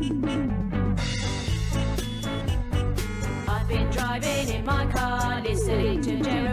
I've been driving in my car, listening to Jerry.